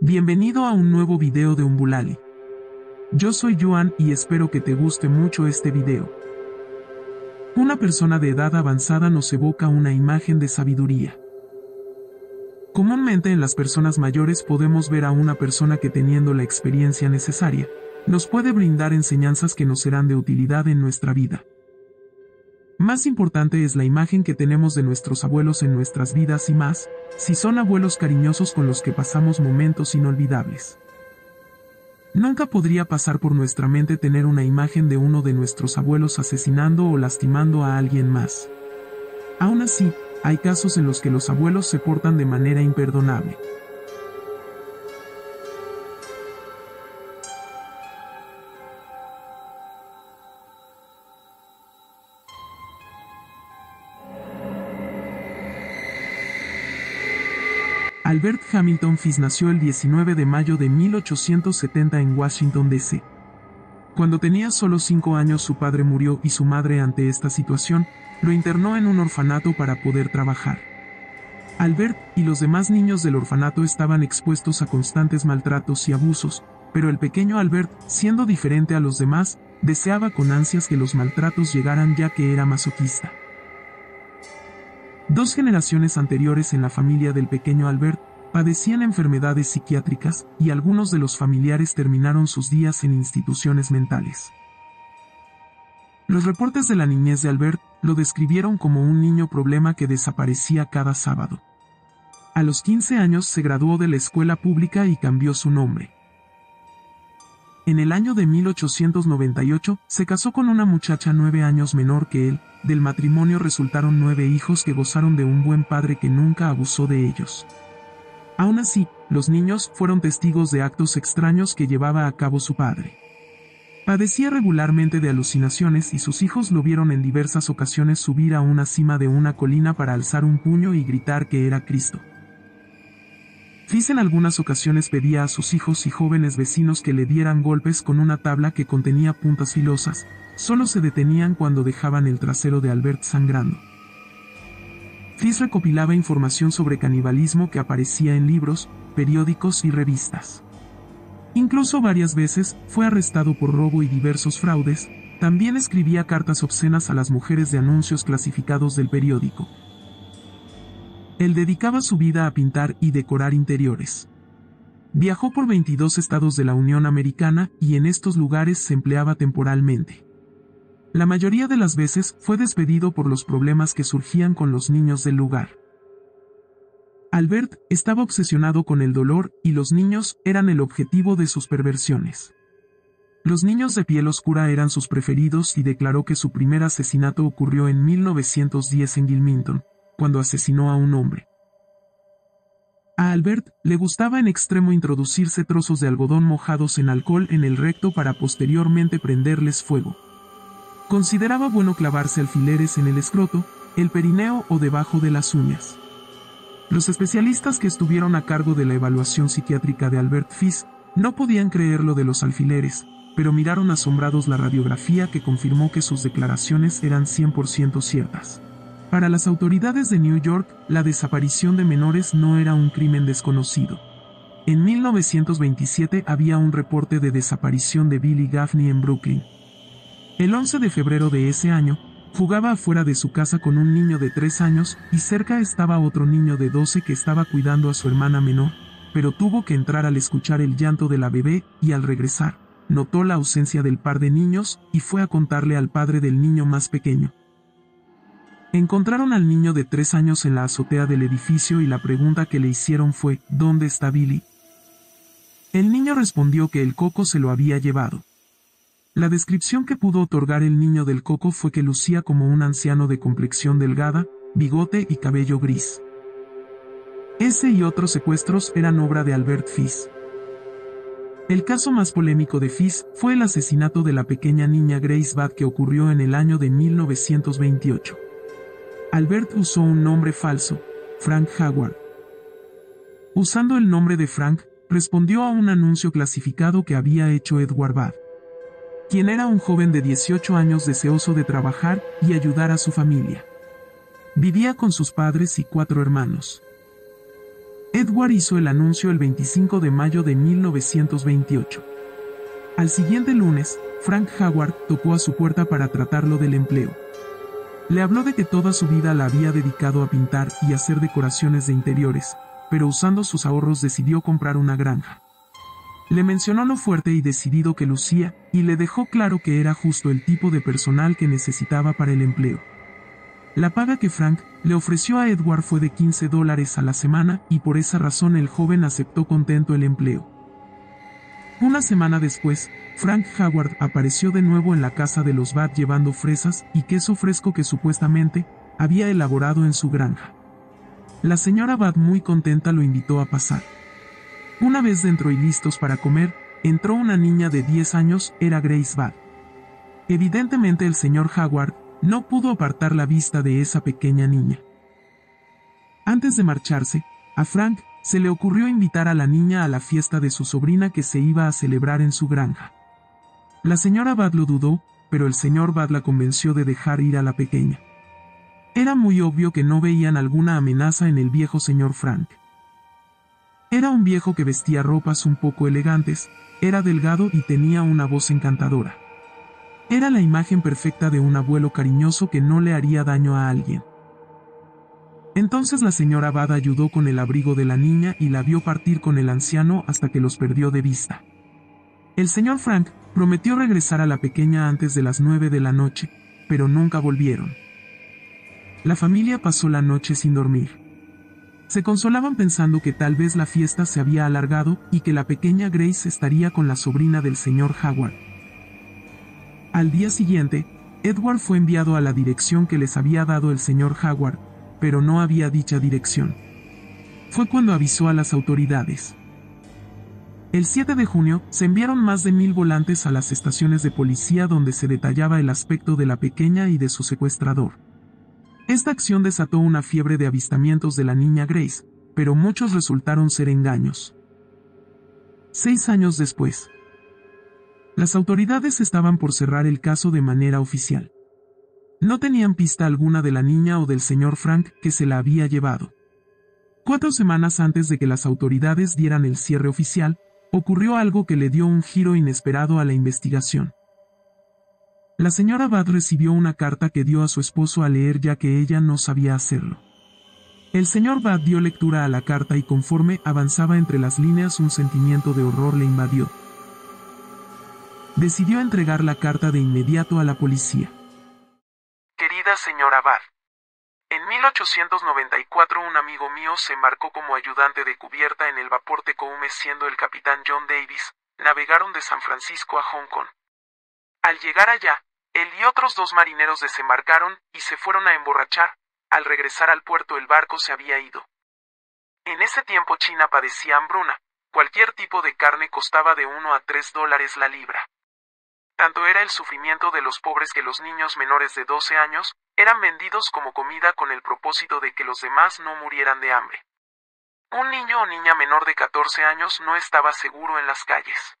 Bienvenido a un nuevo video de Umbulali. Yo soy Yuan y espero que te guste mucho este video. Una persona de edad avanzada nos evoca una imagen de sabiduría. Comúnmente en las personas mayores podemos ver a una persona que teniendo la experiencia necesaria, nos puede brindar enseñanzas que nos serán de utilidad en nuestra vida. Más importante es la imagen que tenemos de nuestros abuelos en nuestras vidas y más, si son abuelos cariñosos con los que pasamos momentos inolvidables. Nunca podría pasar por nuestra mente tener una imagen de uno de nuestros abuelos asesinando o lastimando a alguien más. Aún así, hay casos en los que los abuelos se portan de manera imperdonable. Albert Hamilton Fish nació el 19 de mayo de 1870 en Washington, D.C. Cuando tenía solo 5 años su padre murió y su madre ante esta situación, lo internó en un orfanato para poder trabajar. Albert y los demás niños del orfanato estaban expuestos a constantes maltratos y abusos, pero el pequeño Albert, siendo diferente a los demás, deseaba con ansias que los maltratos llegaran ya que era masoquista. Dos generaciones anteriores en la familia del pequeño Albert padecían enfermedades psiquiátricas y algunos de los familiares terminaron sus días en instituciones mentales. Los reportes de la niñez de Albert lo describieron como un niño problema que desaparecía cada sábado. A los 15 años se graduó de la escuela pública y cambió su nombre. En el año de 1898, se casó con una muchacha nueve años menor que él, del matrimonio resultaron nueve hijos que gozaron de un buen padre que nunca abusó de ellos. Aún así, los niños fueron testigos de actos extraños que llevaba a cabo su padre. Padecía regularmente de alucinaciones y sus hijos lo vieron en diversas ocasiones subir a una cima de una colina para alzar un puño y gritar que era Cristo. Fis en algunas ocasiones pedía a sus hijos y jóvenes vecinos que le dieran golpes con una tabla que contenía puntas filosas, Solo se detenían cuando dejaban el trasero de Albert sangrando. Fis recopilaba información sobre canibalismo que aparecía en libros, periódicos y revistas. Incluso varias veces fue arrestado por robo y diversos fraudes, también escribía cartas obscenas a las mujeres de anuncios clasificados del periódico. Él dedicaba su vida a pintar y decorar interiores. Viajó por 22 estados de la Unión Americana y en estos lugares se empleaba temporalmente. La mayoría de las veces fue despedido por los problemas que surgían con los niños del lugar. Albert estaba obsesionado con el dolor y los niños eran el objetivo de sus perversiones. Los niños de piel oscura eran sus preferidos y declaró que su primer asesinato ocurrió en 1910 en Gilminton, cuando asesinó a un hombre. A Albert le gustaba en extremo introducirse trozos de algodón mojados en alcohol en el recto para posteriormente prenderles fuego. Consideraba bueno clavarse alfileres en el escroto, el perineo o debajo de las uñas. Los especialistas que estuvieron a cargo de la evaluación psiquiátrica de Albert Fish no podían creer lo de los alfileres, pero miraron asombrados la radiografía que confirmó que sus declaraciones eran 100% ciertas. Para las autoridades de New York, la desaparición de menores no era un crimen desconocido. En 1927 había un reporte de desaparición de Billy Gaffney en Brooklyn, el 11 de febrero de ese año, jugaba afuera de su casa con un niño de 3 años y cerca estaba otro niño de 12 que estaba cuidando a su hermana menor, pero tuvo que entrar al escuchar el llanto de la bebé y al regresar, notó la ausencia del par de niños y fue a contarle al padre del niño más pequeño. Encontraron al niño de 3 años en la azotea del edificio y la pregunta que le hicieron fue, ¿dónde está Billy? El niño respondió que el coco se lo había llevado. La descripción que pudo otorgar el niño del coco fue que lucía como un anciano de complexión delgada, bigote y cabello gris. Ese y otros secuestros eran obra de Albert Fish. El caso más polémico de Fish fue el asesinato de la pequeña niña Grace Bad que ocurrió en el año de 1928. Albert usó un nombre falso, Frank Howard. Usando el nombre de Frank, respondió a un anuncio clasificado que había hecho Edward Bad quien era un joven de 18 años deseoso de trabajar y ayudar a su familia. Vivía con sus padres y cuatro hermanos. Edward hizo el anuncio el 25 de mayo de 1928. Al siguiente lunes, Frank Howard tocó a su puerta para tratarlo del empleo. Le habló de que toda su vida la había dedicado a pintar y hacer decoraciones de interiores, pero usando sus ahorros decidió comprar una granja. Le mencionó lo fuerte y decidido que lucía, y le dejó claro que era justo el tipo de personal que necesitaba para el empleo. La paga que Frank le ofreció a Edward fue de 15 dólares a la semana y por esa razón el joven aceptó contento el empleo. Una semana después, Frank Howard apareció de nuevo en la casa de los Bad llevando fresas y queso fresco que supuestamente había elaborado en su granja. La señora Bad muy contenta lo invitó a pasar. Una vez dentro y listos para comer, entró una niña de 10 años, era Grace Bad. Evidentemente el señor Howard no pudo apartar la vista de esa pequeña niña. Antes de marcharse, a Frank se le ocurrió invitar a la niña a la fiesta de su sobrina que se iba a celebrar en su granja. La señora Bad lo dudó, pero el señor Bad la convenció de dejar ir a la pequeña. Era muy obvio que no veían alguna amenaza en el viejo señor Frank. Era un viejo que vestía ropas un poco elegantes, era delgado y tenía una voz encantadora. Era la imagen perfecta de un abuelo cariñoso que no le haría daño a alguien. Entonces la señora Bad ayudó con el abrigo de la niña y la vio partir con el anciano hasta que los perdió de vista. El señor Frank prometió regresar a la pequeña antes de las nueve de la noche, pero nunca volvieron. La familia pasó la noche sin dormir. Se consolaban pensando que tal vez la fiesta se había alargado y que la pequeña Grace estaría con la sobrina del señor Howard. Al día siguiente, Edward fue enviado a la dirección que les había dado el señor Howard, pero no había dicha dirección. Fue cuando avisó a las autoridades. El 7 de junio, se enviaron más de mil volantes a las estaciones de policía donde se detallaba el aspecto de la pequeña y de su secuestrador. Esta acción desató una fiebre de avistamientos de la niña Grace, pero muchos resultaron ser engaños. Seis años después, las autoridades estaban por cerrar el caso de manera oficial. No tenían pista alguna de la niña o del señor Frank que se la había llevado. Cuatro semanas antes de que las autoridades dieran el cierre oficial, ocurrió algo que le dio un giro inesperado a la investigación. La señora Bad recibió una carta que dio a su esposo a leer ya que ella no sabía hacerlo. El señor Bad dio lectura a la carta y conforme avanzaba entre las líneas un sentimiento de horror le invadió. Decidió entregar la carta de inmediato a la policía. Querida señora Bad, en 1894 un amigo mío se embarcó como ayudante de cubierta en el vapor Tecoume siendo el capitán John Davis, navegaron de San Francisco a Hong Kong. Al llegar allá, él y otros dos marineros desembarcaron y se fueron a emborrachar. Al regresar al puerto el barco se había ido. En ese tiempo China padecía hambruna. Cualquier tipo de carne costaba de uno a tres dólares la libra. Tanto era el sufrimiento de los pobres que los niños menores de 12 años eran vendidos como comida con el propósito de que los demás no murieran de hambre. Un niño o niña menor de 14 años no estaba seguro en las calles.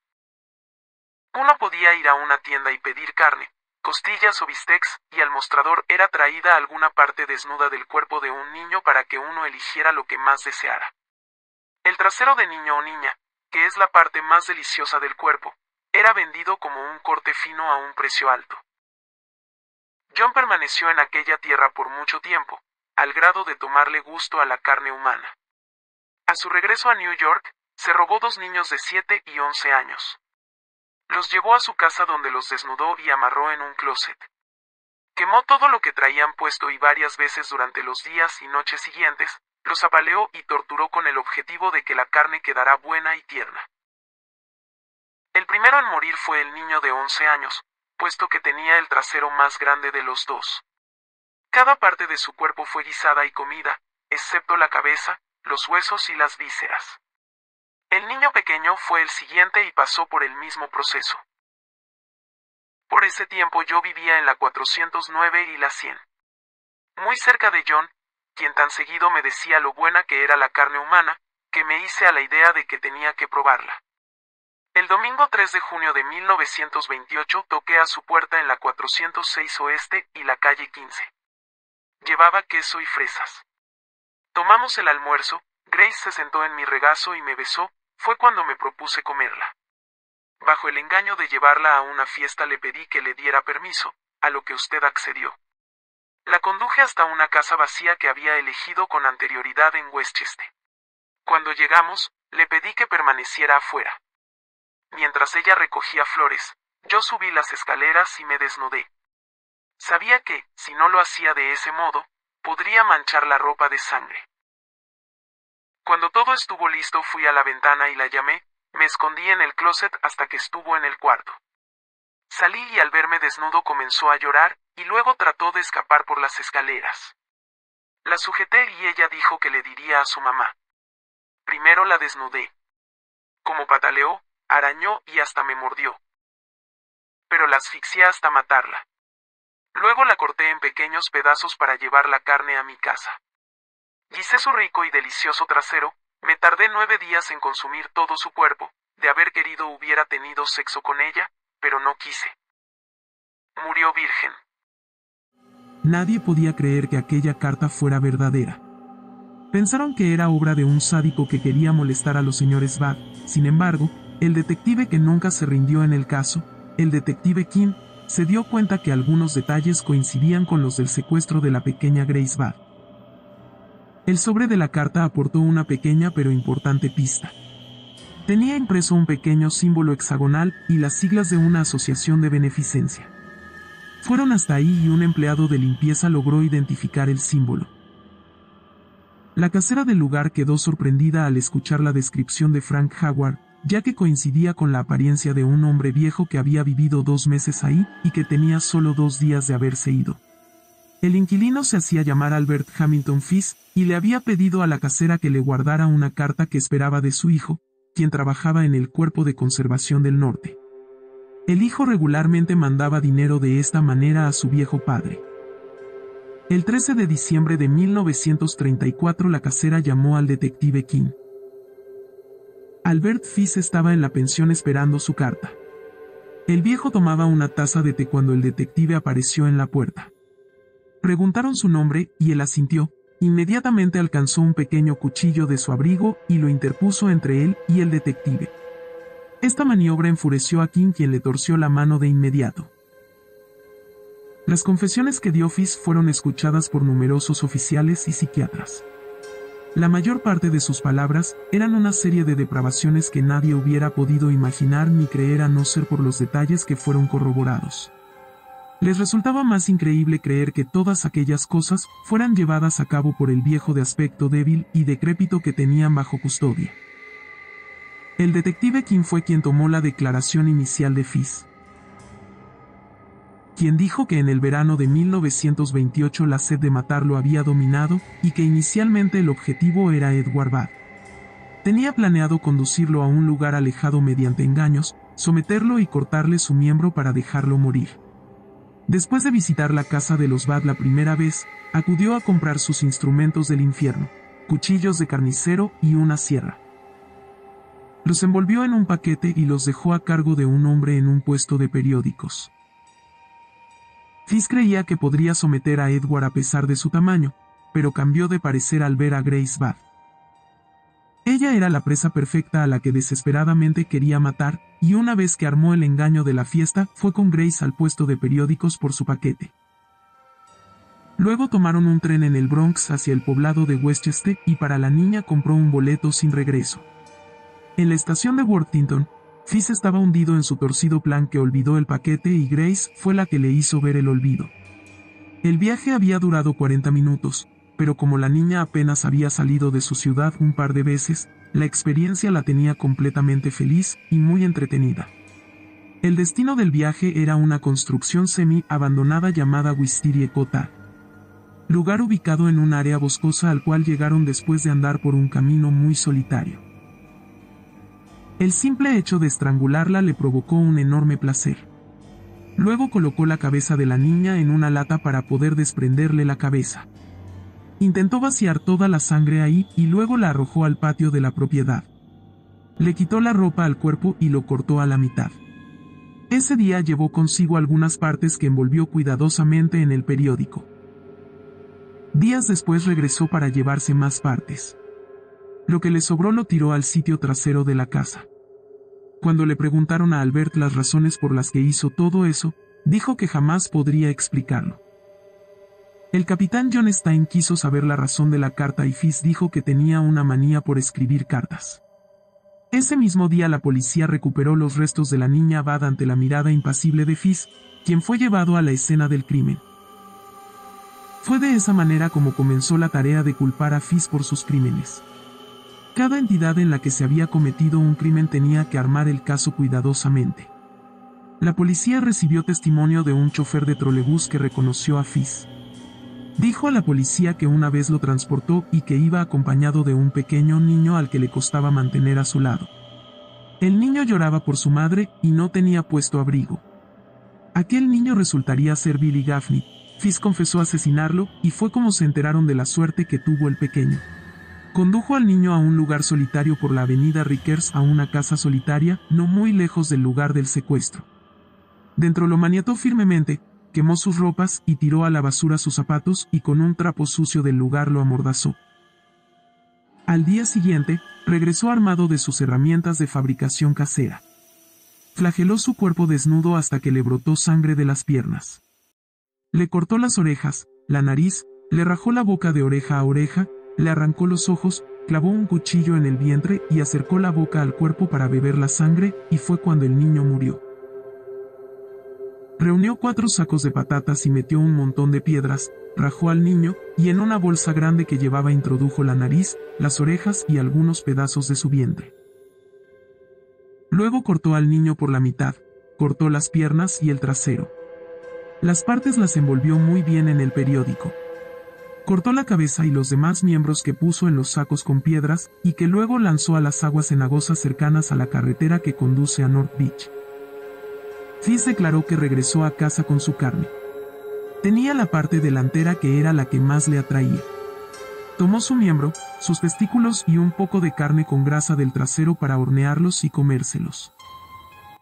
Uno podía ir a una tienda y pedir carne, costillas o bistecs, y al mostrador era traída alguna parte desnuda del cuerpo de un niño para que uno eligiera lo que más deseara. El trasero de niño o niña, que es la parte más deliciosa del cuerpo, era vendido como un corte fino a un precio alto. John permaneció en aquella tierra por mucho tiempo, al grado de tomarle gusto a la carne humana. A su regreso a New York, se robó dos niños de siete y once años. Los llevó a su casa donde los desnudó y amarró en un closet. Quemó todo lo que traían puesto y varias veces durante los días y noches siguientes, los apaleó y torturó con el objetivo de que la carne quedara buena y tierna. El primero en morir fue el niño de once años, puesto que tenía el trasero más grande de los dos. Cada parte de su cuerpo fue guisada y comida, excepto la cabeza, los huesos y las vísceras. El niño pequeño fue el siguiente y pasó por el mismo proceso. Por ese tiempo yo vivía en la 409 y la 100. Muy cerca de John, quien tan seguido me decía lo buena que era la carne humana, que me hice a la idea de que tenía que probarla. El domingo 3 de junio de 1928 toqué a su puerta en la 406 Oeste y la calle 15. Llevaba queso y fresas. Tomamos el almuerzo, Grace se sentó en mi regazo y me besó, fue cuando me propuse comerla. Bajo el engaño de llevarla a una fiesta le pedí que le diera permiso, a lo que usted accedió. La conduje hasta una casa vacía que había elegido con anterioridad en Westchester. Cuando llegamos, le pedí que permaneciera afuera. Mientras ella recogía flores, yo subí las escaleras y me desnudé. Sabía que, si no lo hacía de ese modo, podría manchar la ropa de sangre. Cuando todo estuvo listo fui a la ventana y la llamé, me escondí en el closet hasta que estuvo en el cuarto. Salí y al verme desnudo comenzó a llorar, y luego trató de escapar por las escaleras. La sujeté y ella dijo que le diría a su mamá. Primero la desnudé. Como pataleó, arañó y hasta me mordió. Pero la asfixié hasta matarla. Luego la corté en pequeños pedazos para llevar la carne a mi casa. Guisé su rico y delicioso trasero, me tardé nueve días en consumir todo su cuerpo, de haber querido hubiera tenido sexo con ella, pero no quise. Murió virgen. Nadie podía creer que aquella carta fuera verdadera. Pensaron que era obra de un sádico que quería molestar a los señores Bad. Sin embargo, el detective que nunca se rindió en el caso, el detective King, se dio cuenta que algunos detalles coincidían con los del secuestro de la pequeña Grace Bad. El sobre de la carta aportó una pequeña pero importante pista. Tenía impreso un pequeño símbolo hexagonal y las siglas de una asociación de beneficencia. Fueron hasta ahí y un empleado de limpieza logró identificar el símbolo. La casera del lugar quedó sorprendida al escuchar la descripción de Frank Howard, ya que coincidía con la apariencia de un hombre viejo que había vivido dos meses ahí y que tenía solo dos días de haberse ido. El inquilino se hacía llamar Albert Hamilton Fish, y le había pedido a la casera que le guardara una carta que esperaba de su hijo, quien trabajaba en el Cuerpo de Conservación del Norte. El hijo regularmente mandaba dinero de esta manera a su viejo padre. El 13 de diciembre de 1934 la casera llamó al detective King. Albert Fish estaba en la pensión esperando su carta. El viejo tomaba una taza de té cuando el detective apareció en la puerta. Preguntaron su nombre, y él asintió. Inmediatamente alcanzó un pequeño cuchillo de su abrigo y lo interpuso entre él y el detective. Esta maniobra enfureció a King quien le torció la mano de inmediato. Las confesiones que dio Fis fueron escuchadas por numerosos oficiales y psiquiatras. La mayor parte de sus palabras eran una serie de depravaciones que nadie hubiera podido imaginar ni creer a no ser por los detalles que fueron corroborados. Les resultaba más increíble creer que todas aquellas cosas fueran llevadas a cabo por el viejo de aspecto débil y decrépito que tenían bajo custodia. El detective King fue quien tomó la declaración inicial de Fizz. Quien dijo que en el verano de 1928 la sed de matarlo había dominado y que inicialmente el objetivo era Edward Bad. Tenía planeado conducirlo a un lugar alejado mediante engaños, someterlo y cortarle su miembro para dejarlo morir. Después de visitar la casa de los Bad la primera vez, acudió a comprar sus instrumentos del infierno, cuchillos de carnicero y una sierra. Los envolvió en un paquete y los dejó a cargo de un hombre en un puesto de periódicos. Fizz creía que podría someter a Edward a pesar de su tamaño, pero cambió de parecer al ver a Grace Bad. Ella era la presa perfecta a la que desesperadamente quería matar, y una vez que armó el engaño de la fiesta, fue con Grace al puesto de periódicos por su paquete. Luego tomaron un tren en el Bronx hacia el poblado de Westchester y para la niña compró un boleto sin regreso. En la estación de Worthington, Fizz estaba hundido en su torcido plan que olvidó el paquete y Grace fue la que le hizo ver el olvido. El viaje había durado 40 minutos, pero como la niña apenas había salido de su ciudad un par de veces, la experiencia la tenía completamente feliz y muy entretenida. El destino del viaje era una construcción semi-abandonada llamada Wisteria Kota, lugar ubicado en un área boscosa al cual llegaron después de andar por un camino muy solitario. El simple hecho de estrangularla le provocó un enorme placer. Luego colocó la cabeza de la niña en una lata para poder desprenderle la cabeza. Intentó vaciar toda la sangre ahí y luego la arrojó al patio de la propiedad. Le quitó la ropa al cuerpo y lo cortó a la mitad. Ese día llevó consigo algunas partes que envolvió cuidadosamente en el periódico. Días después regresó para llevarse más partes. Lo que le sobró lo tiró al sitio trasero de la casa. Cuando le preguntaron a Albert las razones por las que hizo todo eso, dijo que jamás podría explicarlo. El capitán John Stein quiso saber la razón de la carta y Fizz dijo que tenía una manía por escribir cartas. Ese mismo día la policía recuperó los restos de la niña Bad ante la mirada impasible de Fizz, quien fue llevado a la escena del crimen. Fue de esa manera como comenzó la tarea de culpar a Fizz por sus crímenes. Cada entidad en la que se había cometido un crimen tenía que armar el caso cuidadosamente. La policía recibió testimonio de un chofer de trolebús que reconoció a Fizz. Dijo a la policía que una vez lo transportó y que iba acompañado de un pequeño niño al que le costaba mantener a su lado. El niño lloraba por su madre y no tenía puesto abrigo. Aquel niño resultaría ser Billy Gaffney. Fizz confesó asesinarlo y fue como se enteraron de la suerte que tuvo el pequeño. Condujo al niño a un lugar solitario por la avenida Rickers a una casa solitaria, no muy lejos del lugar del secuestro. Dentro lo maniató firmemente, quemó sus ropas y tiró a la basura sus zapatos y con un trapo sucio del lugar lo amordazó. Al día siguiente, regresó armado de sus herramientas de fabricación casera. Flageló su cuerpo desnudo hasta que le brotó sangre de las piernas. Le cortó las orejas, la nariz, le rajó la boca de oreja a oreja, le arrancó los ojos, clavó un cuchillo en el vientre y acercó la boca al cuerpo para beber la sangre, y fue cuando el niño murió. Reunió cuatro sacos de patatas y metió un montón de piedras, rajó al niño, y en una bolsa grande que llevaba introdujo la nariz, las orejas y algunos pedazos de su vientre. Luego cortó al niño por la mitad, cortó las piernas y el trasero. Las partes las envolvió muy bien en el periódico. Cortó la cabeza y los demás miembros que puso en los sacos con piedras, y que luego lanzó a las aguas cenagosas cercanas a la carretera que conduce a North Beach. Fizz declaró que regresó a casa con su carne. Tenía la parte delantera que era la que más le atraía. Tomó su miembro, sus testículos y un poco de carne con grasa del trasero para hornearlos y comérselos.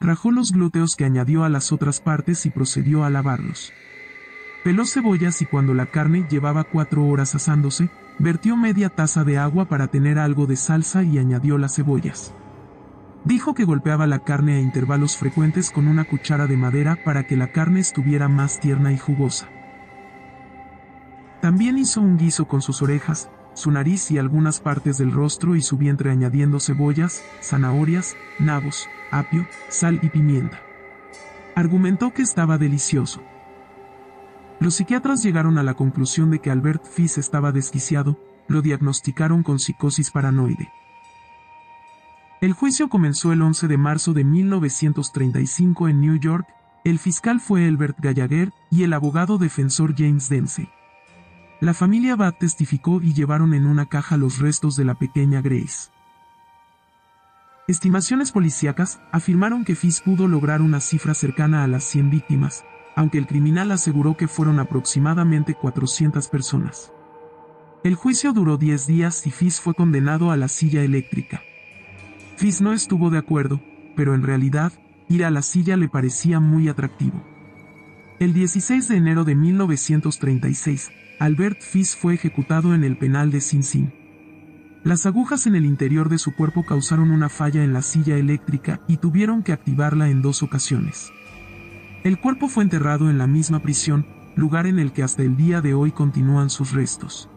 Rajó los glúteos que añadió a las otras partes y procedió a lavarlos. Peló cebollas y cuando la carne llevaba cuatro horas asándose, vertió media taza de agua para tener algo de salsa y añadió las cebollas. Dijo que golpeaba la carne a intervalos frecuentes con una cuchara de madera para que la carne estuviera más tierna y jugosa. También hizo un guiso con sus orejas, su nariz y algunas partes del rostro y su vientre añadiendo cebollas, zanahorias, nabos, apio, sal y pimienta. Argumentó que estaba delicioso. Los psiquiatras llegaron a la conclusión de que Albert Fiss estaba desquiciado, lo diagnosticaron con psicosis paranoide. El juicio comenzó el 11 de marzo de 1935 en New York, el fiscal fue Albert Gallagher y el abogado defensor James Dempsey. La familia Bad testificó y llevaron en una caja los restos de la pequeña Grace. Estimaciones policíacas afirmaron que Fizz pudo lograr una cifra cercana a las 100 víctimas, aunque el criminal aseguró que fueron aproximadamente 400 personas. El juicio duró 10 días y Fizz fue condenado a la silla eléctrica. Fizz no estuvo de acuerdo, pero en realidad, ir a la silla le parecía muy atractivo. El 16 de enero de 1936, Albert Fizz fue ejecutado en el penal de Sing Sing. Las agujas en el interior de su cuerpo causaron una falla en la silla eléctrica y tuvieron que activarla en dos ocasiones. El cuerpo fue enterrado en la misma prisión, lugar en el que hasta el día de hoy continúan sus restos.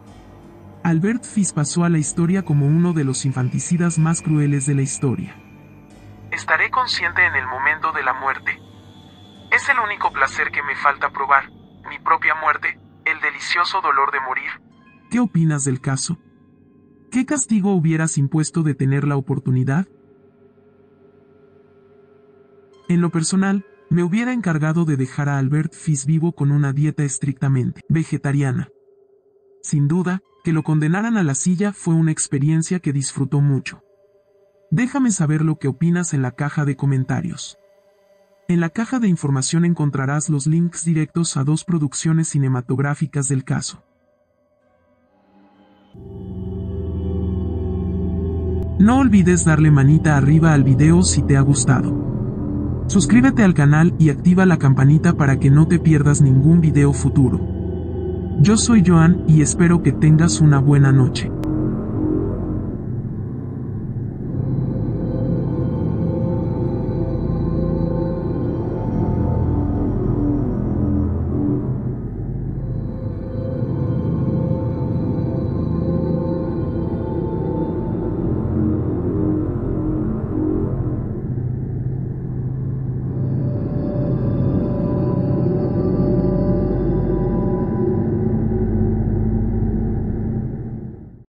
Albert Fish pasó a la historia como uno de los infanticidas más crueles de la historia. Estaré consciente en el momento de la muerte. Es el único placer que me falta probar, mi propia muerte, el delicioso dolor de morir. ¿Qué opinas del caso? ¿Qué castigo hubieras impuesto de tener la oportunidad? En lo personal, me hubiera encargado de dejar a Albert Fish vivo con una dieta estrictamente vegetariana. Sin duda, que lo condenaran a la silla fue una experiencia que disfrutó mucho. Déjame saber lo que opinas en la caja de comentarios. En la caja de información encontrarás los links directos a dos producciones cinematográficas del caso. No olvides darle manita arriba al video si te ha gustado. Suscríbete al canal y activa la campanita para que no te pierdas ningún video futuro. Yo soy Joan y espero que tengas una buena noche.